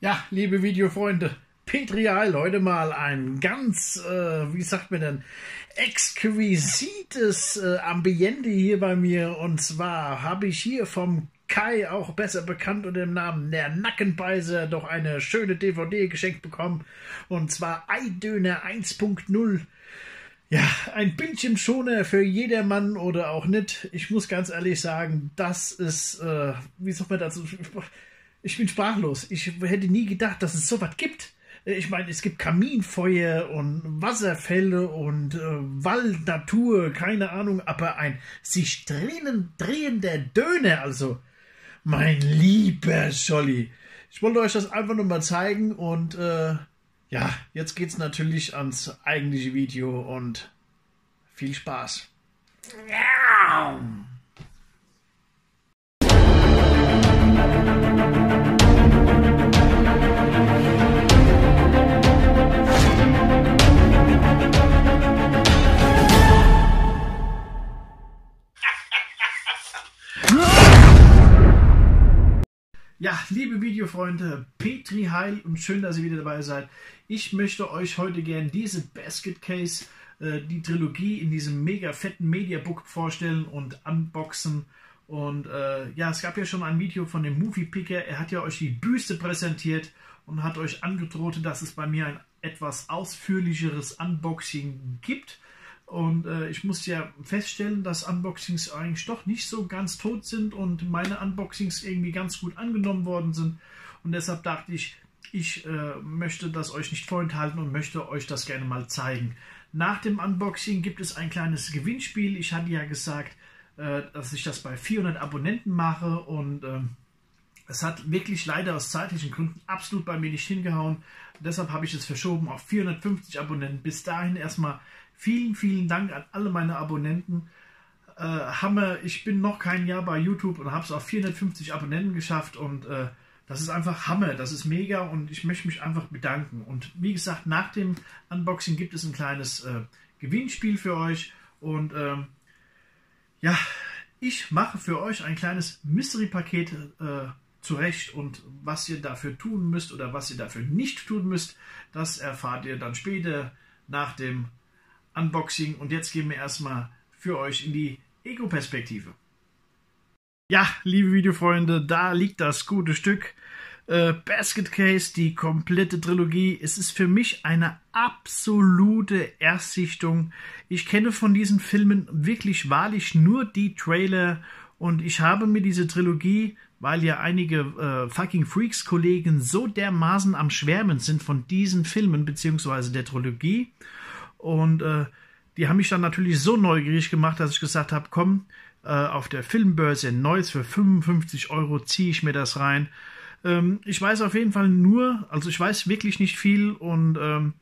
Ja, liebe Videofreunde, Petrial, heute mal ein ganz, äh, wie sagt man denn, exquisites äh, Ambiente hier bei mir. Und zwar habe ich hier vom Kai, auch besser bekannt unter dem Namen der Nackenbeißer, doch eine schöne DVD geschenkt bekommen. Und zwar Eidöner 1.0. Ja, ein Bildschirmschoner für jedermann oder auch nicht. Ich muss ganz ehrlich sagen, das ist, äh, wie sagt man dazu? Ich bin sprachlos. Ich hätte nie gedacht, dass es sowas gibt. Ich meine, es gibt Kaminfeuer und Wasserfälle und äh, Wald, Natur, keine Ahnung, aber ein sich drinnen drehender Döner, also mein lieber Scholli. Ich wollte euch das einfach nur mal zeigen und äh, ja, jetzt geht's natürlich ans eigentliche Video und viel Spaß. Ja. Ja, liebe Videofreunde, Petri Heil und schön, dass ihr wieder dabei seid. Ich möchte euch heute gerne diese Basket Case, äh, die Trilogie in diesem mega fetten Mediabook vorstellen und unboxen. Und äh, ja, es gab ja schon ein Video von dem Movie Picker. Er hat ja euch die Büste präsentiert und hat euch angedroht, dass es bei mir ein etwas ausführlicheres Unboxing gibt. Und äh, ich muss ja feststellen, dass Unboxings eigentlich doch nicht so ganz tot sind und meine Unboxings irgendwie ganz gut angenommen worden sind. Und deshalb dachte ich, ich äh, möchte das euch nicht vorenthalten und möchte euch das gerne mal zeigen. Nach dem Unboxing gibt es ein kleines Gewinnspiel. Ich hatte ja gesagt, äh, dass ich das bei 400 Abonnenten mache und ähm, es hat wirklich leider aus zeitlichen Gründen absolut bei mir nicht hingehauen. Deshalb habe ich es verschoben auf 450 Abonnenten. Bis dahin erstmal Vielen, vielen Dank an alle meine Abonnenten. Äh, Hammer, ich bin noch kein Jahr bei YouTube und habe es auf 450 Abonnenten geschafft und äh, das ist einfach Hammer, das ist mega und ich möchte mich einfach bedanken. Und wie gesagt, nach dem Unboxing gibt es ein kleines äh, Gewinnspiel für euch und ähm, ja, ich mache für euch ein kleines Mystery-Paket äh, zurecht und was ihr dafür tun müsst oder was ihr dafür nicht tun müsst, das erfahrt ihr dann später nach dem Unboxing und jetzt gehen wir erstmal für euch in die Ego-Perspektive. Ja, liebe Videofreunde, da liegt das gute Stück. Äh, Basket Case, die komplette Trilogie. Es ist für mich eine absolute Erstsichtung. Ich kenne von diesen Filmen wirklich wahrlich nur die Trailer und ich habe mir diese Trilogie, weil ja einige äh, fucking Freaks-Kollegen so dermaßen am Schwärmen sind von diesen Filmen beziehungsweise der Trilogie und äh, die haben mich dann natürlich so neugierig gemacht, dass ich gesagt habe, komm, äh, auf der Filmbörse in Neuss für 55 Euro ziehe ich mir das rein. Ähm, ich weiß auf jeden Fall nur, also ich weiß wirklich nicht viel und ähm,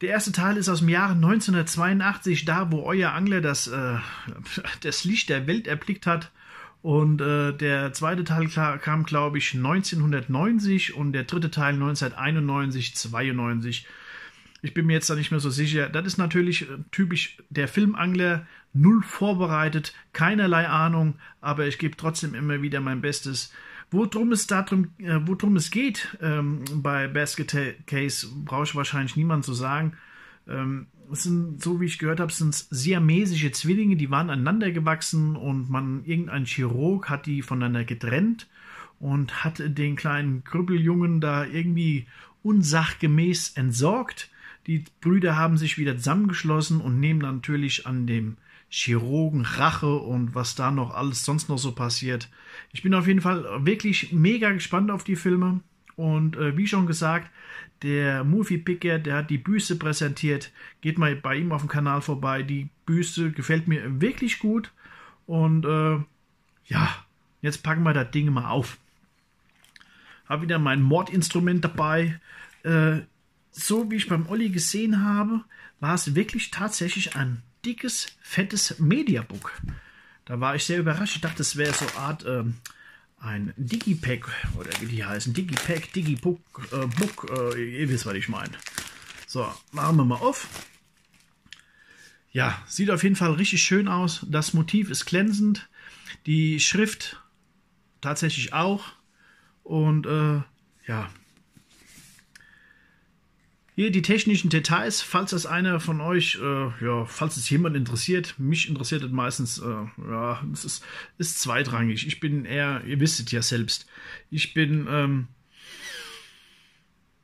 der erste Teil ist aus dem Jahre 1982, da wo euer Angler das, äh, das Licht der Welt erblickt hat. Und äh, der zweite Teil kam, glaube ich, 1990 und der dritte Teil 1991, 92. Ich bin mir jetzt da nicht mehr so sicher. Das ist natürlich äh, typisch der Filmangler. Null vorbereitet, keinerlei Ahnung, aber ich gebe trotzdem immer wieder mein Bestes. Worum es, darum, äh, worum es geht ähm, bei Basket Case, brauche ich wahrscheinlich niemand zu sagen. Ähm, es sind, so wie ich gehört habe, sind siamesische Zwillinge, die waren aneinander gewachsen und man, irgendein Chirurg hat die voneinander getrennt und hat den kleinen Krüppeljungen da irgendwie unsachgemäß entsorgt. Die Brüder haben sich wieder zusammengeschlossen und nehmen natürlich an dem Chirurgen Rache und was da noch alles sonst noch so passiert. Ich bin auf jeden Fall wirklich mega gespannt auf die Filme. Und äh, wie schon gesagt, der Movie Picker, der hat die Büste präsentiert. Geht mal bei ihm auf dem Kanal vorbei. Die Büste gefällt mir wirklich gut. Und äh, ja, jetzt packen wir das Ding mal auf. Habe wieder mein Mordinstrument dabei. Äh, so wie ich beim Olli gesehen habe, war es wirklich tatsächlich ein dickes, fettes Mediabook. Da war ich sehr überrascht. Ich dachte, es wäre so eine Art ähm, ein Digipack oder wie die heißen. Digipack, Digibook, äh, Book, äh, ihr wisst, was ich meine. So, machen wir mal auf. Ja, sieht auf jeden Fall richtig schön aus. Das Motiv ist glänzend. Die Schrift tatsächlich auch. Und äh, ja, Hier die technischen Details, falls das einer von euch, äh, ja, falls es jemand interessiert, mich interessiert es meistens, äh, ja, es ist, ist zweitrangig. Ich bin eher, ihr wisst es ja selbst, ich bin ähm,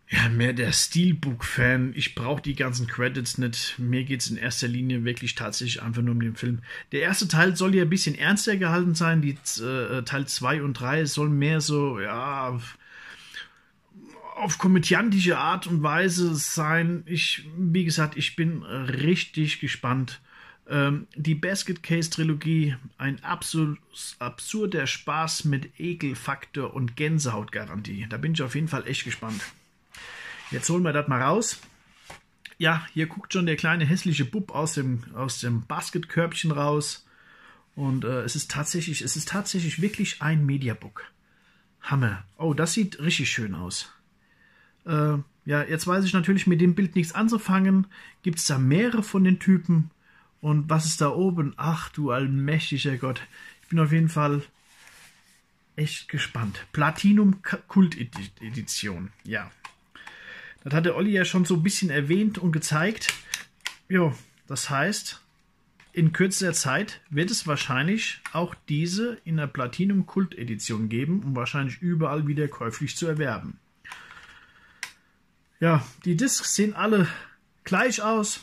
ja mehr der Steelbook-Fan. Ich brauche die ganzen Credits nicht. Mir geht es in erster Linie wirklich tatsächlich einfach nur um den Film. Der erste Teil soll ja ein bisschen ernster gehalten sein. Die äh, Teil 2 und 3 soll mehr so, ja auf komödiantische Art und Weise sein. Ich, wie gesagt, ich bin richtig gespannt. Ähm, die Basket Case Trilogie, ein absolut absurder Spaß mit Ekelfaktor und Gänsehautgarantie. Da bin ich auf jeden Fall echt gespannt. Jetzt holen wir das mal raus. Ja, hier guckt schon der kleine hässliche Bub aus dem, aus dem Basketkörbchen raus. Und äh, es ist tatsächlich, es ist tatsächlich wirklich ein Mediabook. Hammer. Oh, das sieht richtig schön aus. Äh, ja, jetzt weiß ich natürlich mit dem Bild nichts anzufangen. Gibt es da mehrere von den Typen? Und was ist da oben? Ach du allmächtiger Gott. Ich bin auf jeden Fall echt gespannt. Platinum Kult Edition. Ja. Das hat der Olli ja schon so ein bisschen erwähnt und gezeigt. Jo, das heißt, in kürzester Zeit wird es wahrscheinlich auch diese in der Platinum Kult Edition geben und wahrscheinlich überall wieder käuflich zu erwerben. Ja, die Discs sehen alle gleich aus.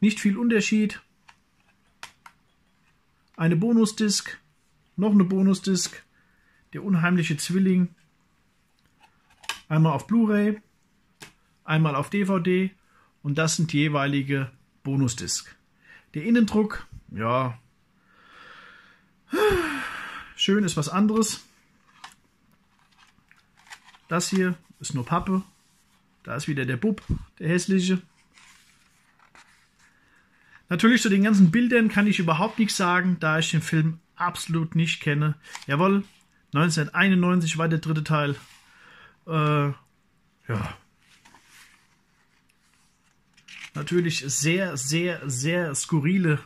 Nicht viel Unterschied. Eine Bonusdisk, noch eine Bonusdisk, der unheimliche Zwilling. Einmal auf Blu-ray, einmal auf DVD und das sind die jeweilige Bonusdisk. Der Innendruck, ja, schön ist was anderes. Das hier ist nur Pappe. Da ist wieder der Bub, der hässliche. Natürlich zu den ganzen Bildern kann ich überhaupt nichts sagen, da ich den Film absolut nicht kenne. Jawohl, 1991 war der dritte Teil. Äh, ja. Natürlich sehr, sehr, sehr skurrile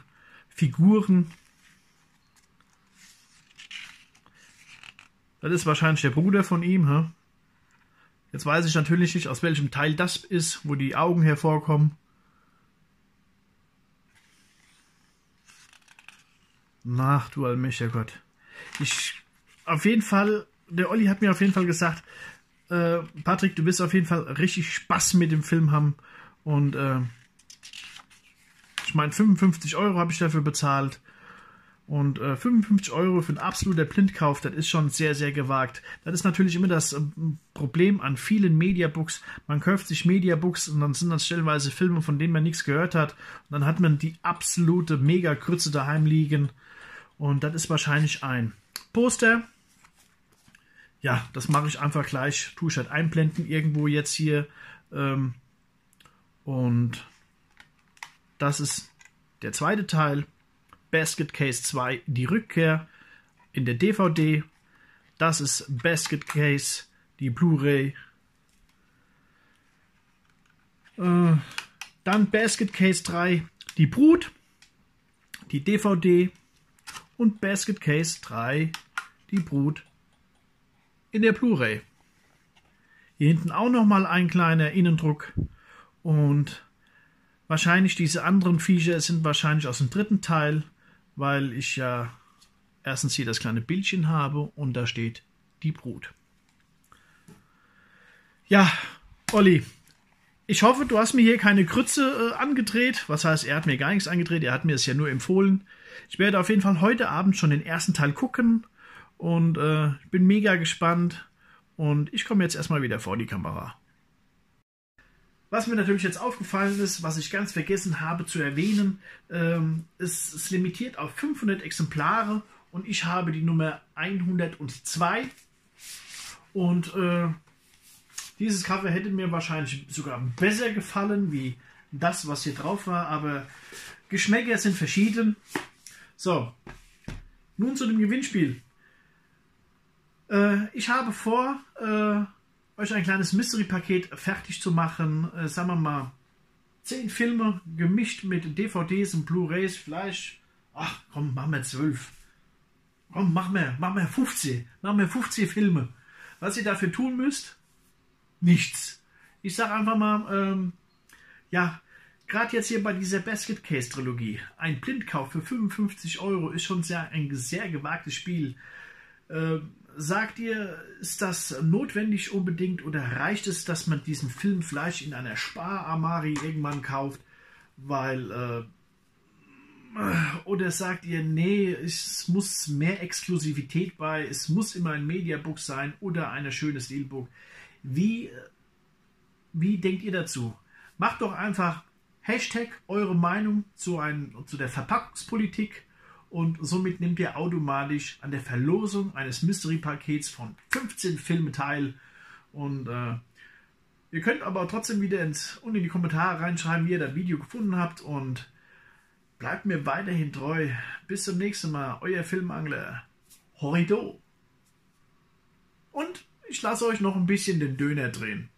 Figuren. Das ist wahrscheinlich der Bruder von ihm, hä? Jetzt weiß ich natürlich nicht, aus welchem Teil das ist, wo die Augen hervorkommen. Ach, du allmächtiger Gott. Ich, auf jeden Fall, der Olli hat mir auf jeden Fall gesagt, äh, Patrick, du wirst auf jeden Fall richtig Spaß mit dem Film haben. Und äh, ich meine, 55 Euro habe ich dafür bezahlt. Und äh, 55 Euro für ein absoluter Blindkauf, das ist schon sehr, sehr gewagt. Das ist natürlich immer das äh, Problem an vielen Mediabooks. Man kauft sich Mediabooks und dann sind das stellenweise Filme, von denen man nichts gehört hat. Und dann hat man die absolute Mega-Krütze daheim liegen. Und das ist wahrscheinlich ein Poster. Ja, das mache ich einfach gleich. Tue ich halt einblenden irgendwo jetzt hier. Ähm, und das ist der zweite Teil. Basket Case 2 die Rückkehr in der DVD. Das ist Basket Case, die Blu-ray. Äh, dann Basket Case 3 die Brut, die DVD und Basket Case 3 die Brut in der Blu-ray. Hier hinten auch nochmal ein kleiner Innendruck und wahrscheinlich diese anderen Viecher sind wahrscheinlich aus dem dritten Teil weil ich ja erstens hier das kleine Bildchen habe und da steht die Brut. Ja, Olli, ich hoffe, du hast mir hier keine Krütze äh, angedreht. Was heißt, er hat mir gar nichts angedreht, er hat mir es ja nur empfohlen. Ich werde auf jeden Fall heute Abend schon den ersten Teil gucken und äh, bin mega gespannt. Und ich komme jetzt erstmal wieder vor die Kamera. Was mir natürlich jetzt aufgefallen ist, was ich ganz vergessen habe zu erwähnen, ähm, ist, ist limitiert auf 500 Exemplare und ich habe die Nummer 102. Und äh, dieses Cover hätte mir wahrscheinlich sogar besser gefallen wie das, was hier drauf war, aber Geschmäcker sind verschieden. So, nun zu dem Gewinnspiel. Äh, ich habe vor, äh, euch ein kleines Mystery-Paket fertig zu machen. Äh, sagen wir mal, 10 Filme gemischt mit DVDs und Blu-Rays, vielleicht. Ach, komm, machen wir 12. Komm, machen wir, machen wir 15. Machen wir 15 Filme. Was ihr dafür tun müsst? Nichts. ich sage einfach mal, ähm, ja, gerade jetzt hier bei dieser Basket Case Trilogie, ein Blindkauf für 55 Euro ist schon sehr, ein sehr gewagtes Spiel. Äh, sagt ihr, ist das notwendig unbedingt oder reicht es, dass man diesen Film vielleicht in einer Spar-Amari irgendwann kauft, weil äh, oder sagt ihr, nee, es muss mehr Exklusivität bei, es muss immer ein Mediabook sein oder ein schönes Steelbook. Wie, wie denkt ihr dazu? Macht doch einfach Hashtag eure Meinung zu, ein, zu der Verpackungspolitik und somit nehmt ihr automatisch an der Verlosung eines Mystery-Pakets von 15 Filmen teil. Und äh, ihr könnt aber trotzdem wieder ins, unten in die Kommentare reinschreiben, wie ihr das Video gefunden habt und bleibt mir weiterhin treu. Bis zum nächsten Mal, euer Filmangler Horrido. Und ich lasse euch noch ein bisschen den Döner drehen.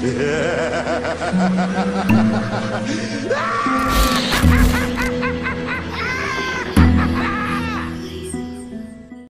Yeah.